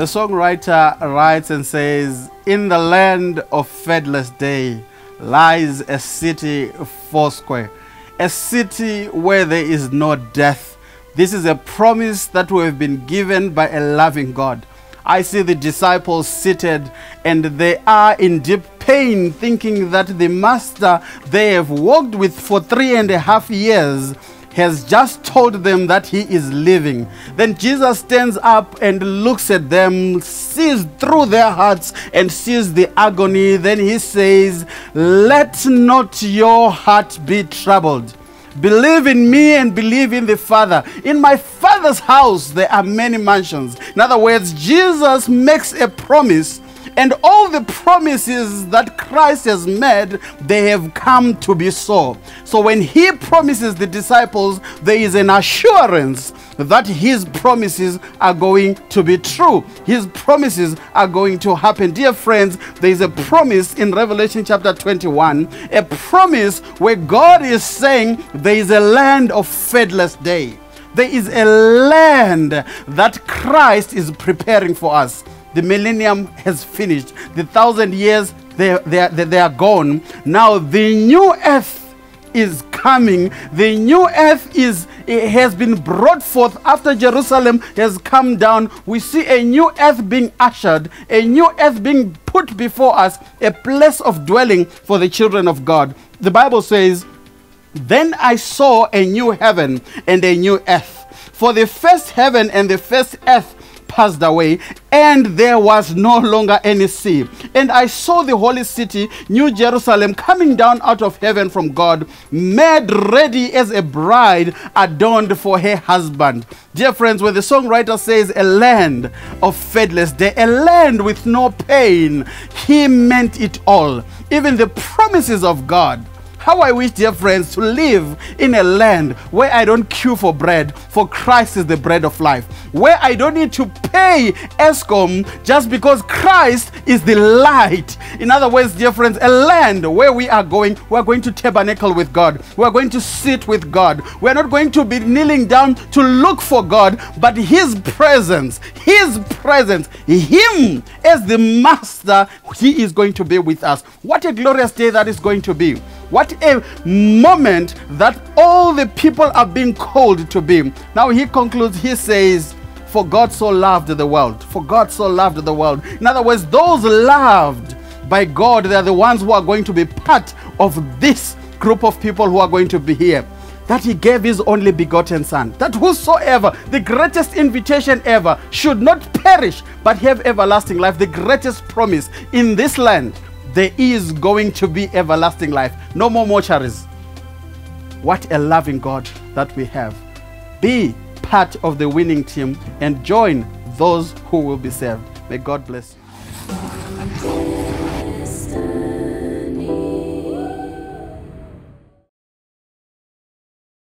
The songwriter writes and says, In the land of Fadeless day lies a city foursquare, a city where there is no death. This is a promise that we have been given by a loving God. I see the disciples seated and they are in deep pain, thinking that the master they have walked with for three and a half years has just told them that he is leaving. Then Jesus stands up and looks at them, sees through their hearts, and sees the agony. Then he says, Let not your heart be troubled. Believe in me and believe in the Father. In my Father's house, there are many mansions. In other words, Jesus makes a promise and all the promises that Christ has made, they have come to be so. So when he promises the disciples, there is an assurance that his promises are going to be true. His promises are going to happen. Dear friends, there is a promise in Revelation chapter 21, a promise where God is saying there is a land of fadeless day. There is a land that Christ is preparing for us. The millennium has finished. The thousand years, they, they, they, they are gone. Now the new earth is coming. The new earth is has been brought forth after Jerusalem has come down. We see a new earth being ushered, a new earth being put before us, a place of dwelling for the children of God. The Bible says, Then I saw a new heaven and a new earth. For the first heaven and the first earth passed away, and there was no longer any sea. And I saw the holy city, New Jerusalem, coming down out of heaven from God, made ready as a bride adorned for her husband. Dear friends, when the songwriter says a land of fadeless day, a land with no pain, he meant it all. Even the promises of God how I wish, dear friends, to live in a land where I don't queue for bread, for Christ is the bread of life. Where I don't need to pay Eskom just because Christ is the light. In other words, dear friends, a land where we are going, we are going to tabernacle with God. We are going to sit with God. We are not going to be kneeling down to look for God, but His presence, His presence, Him as the Master, He is going to be with us. What a glorious day that is going to be. What a moment that all the people are being called to be. Now he concludes, he says, For God so loved the world. For God so loved the world. In other words, those loved by God, they are the ones who are going to be part of this group of people who are going to be here. That he gave his only begotten Son, that whosoever, the greatest invitation ever, should not perish but have everlasting life, the greatest promise in this land there is going to be everlasting life. No more mortuaries. What a loving God that we have. Be part of the winning team and join those who will be saved. May God bless you.